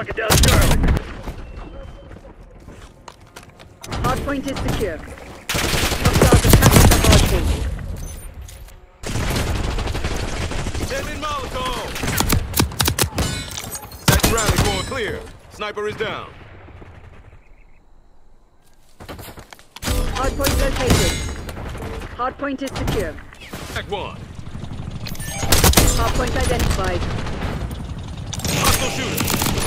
Lock it down, Charlie. Hardpoint is secure. Hostiles captured the hardpoint. Deadman Molotov! Second rally going clear. Sniper is down. Hardpoint located. Hardpoint is secure. Back one. Hardpoint identified. Hostile shooter.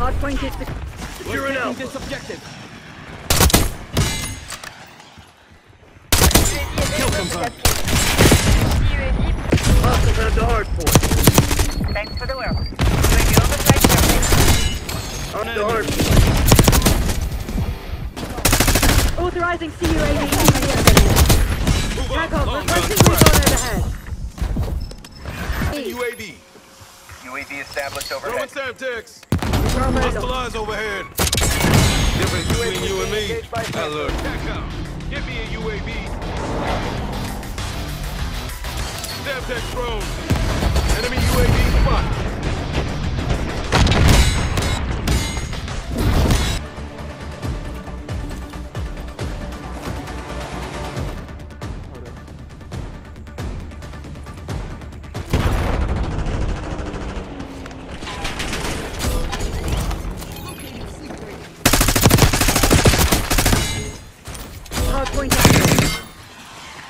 Hardpoint is secure. Securing Alpha. this objective. Kill confirmed. Hostiles at the hard point. Thanks for the work. Radio oversight. On the hard. Authorizing CUAV EVA. Move Tag UAV established Throwing overhead. Semtex. Bravo Hostile eyes overhead. Difference between you and me. Now look. Give me a UAV. Semtex drone. Enemy UAV spot.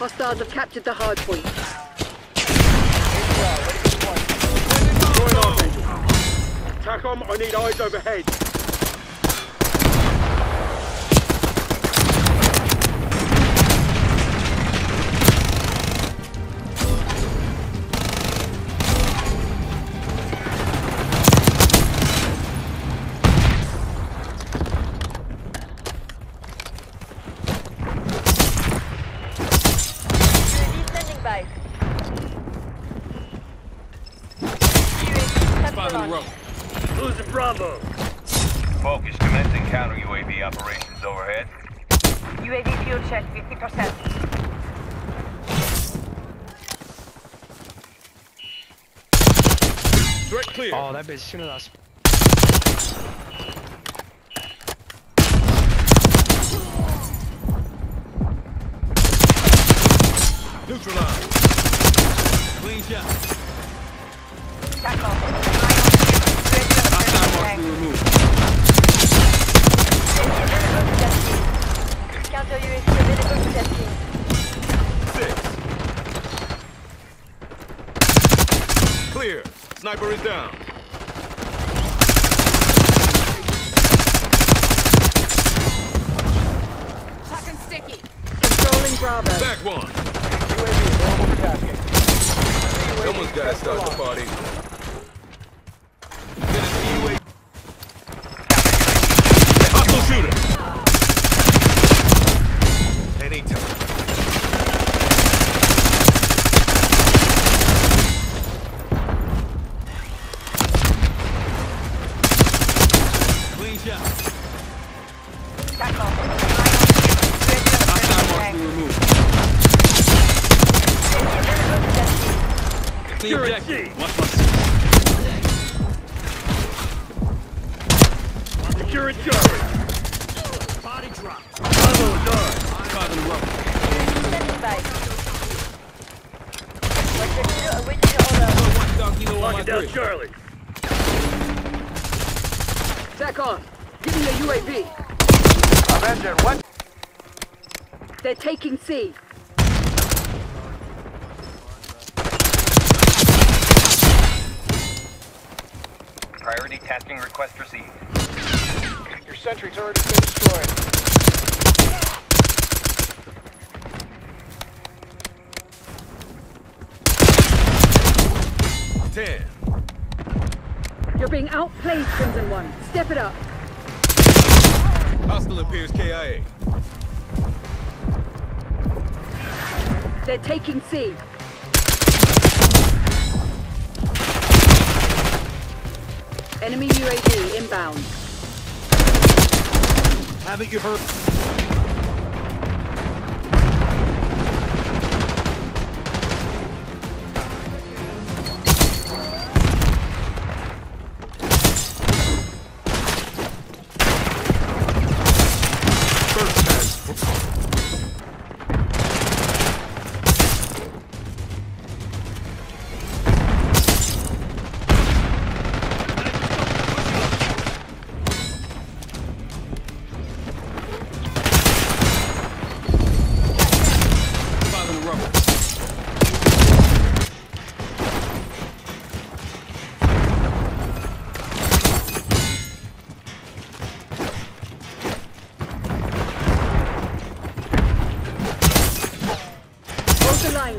Hostiles have captured the hard point. TACOM, I need eyes overhead. UAV operations overhead. UAV fuel check 50%. Threat clear. Oh, that bitch shooting us. Neutralized. Clean shot. TACOM. Hostile marks been removed. Counter UAV available to testing. Six. Clear. Sniper is down. Controlling Bravo. Back one. Someone's gotta start the party. Clean You're objective. sea. Watch my Securing Charlie. Body drop. Bravo is on. Caught in the rope. Standing by. Roger, zero, awaiting your order. Watchdog Kilo Lock it down, three. Charlie. TACOM. Give me a UAV. Avenger, what? They're taking C. Priority tasking request received. Your sentry turret has been destroyed. Ten. You're being outplayed, Crimson One. Step it up. Hostile appears KIA. They're taking C. Enemy UAV inbound. Haven't you heard?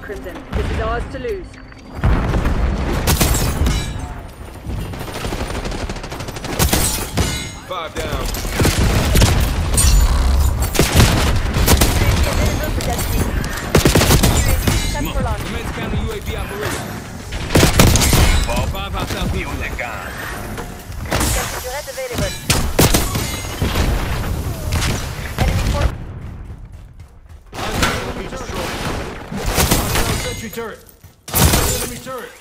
Close. Five down. Commence counter UAV operation. Bob, Five hostile people. use it gun. Turret available. Enemy force. Enemy destroyed. Hostile sentry turret. Enemy turret.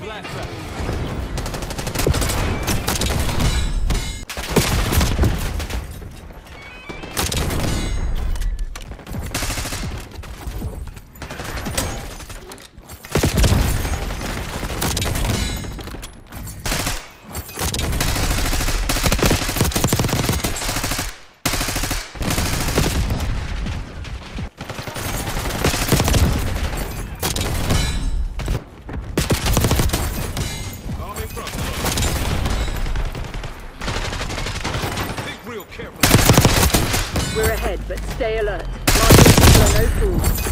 Blast trap. Ahead, but stay alert. People are no fools.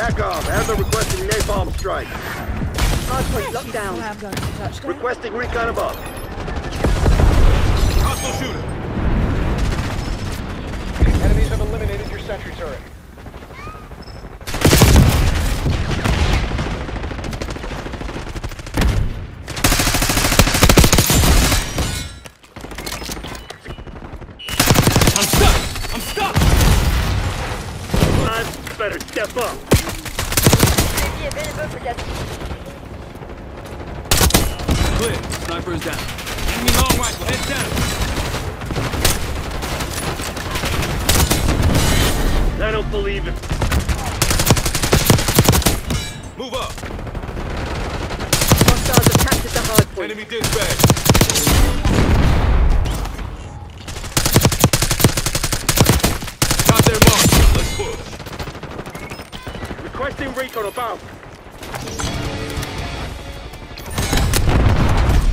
TACOM, Adler requesting napalm strike. Hardpoint locked down. Requesting recon above. Hostile shooter. Enemies have eliminated your sentry turret. I'm stuck. I'm stuck. I better step up. UAV available for that. Clear. Sniper is down. Enemy long rifle. Head down. I don't believe it. Move up. Hostiles have captured the hardpoint. Enemy dispatch. Got their mark. Let's push. Requesting recon above.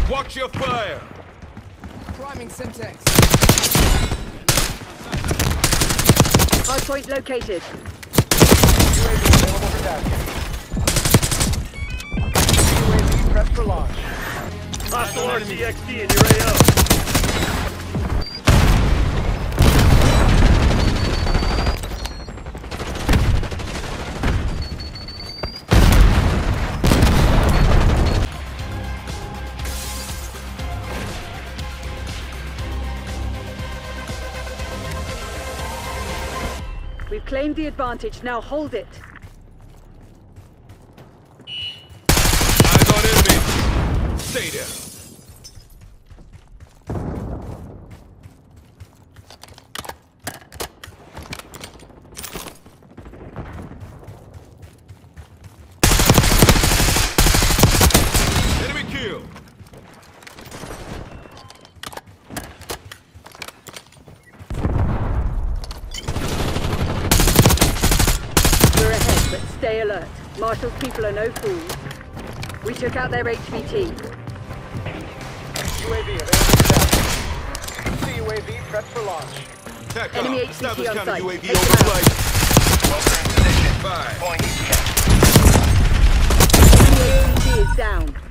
Watch your fire. Priming Semtex. Hardpoint located. UAV available for tasking. UAV prep for launch. Hostile RCXD in your AO. Claimed the advantage. Now hold it. Eyes on enemy. Stay there. Enemy kill. We're ahead, but stay alert. Marshall's people are no fools. We took out their HVT. UAV available for tasking. CUAV prep for launch. TACOM. Enemy HVT Establish on site. UAV Take overflight. Smoker position. Five. Point east. Enemy HVT is down.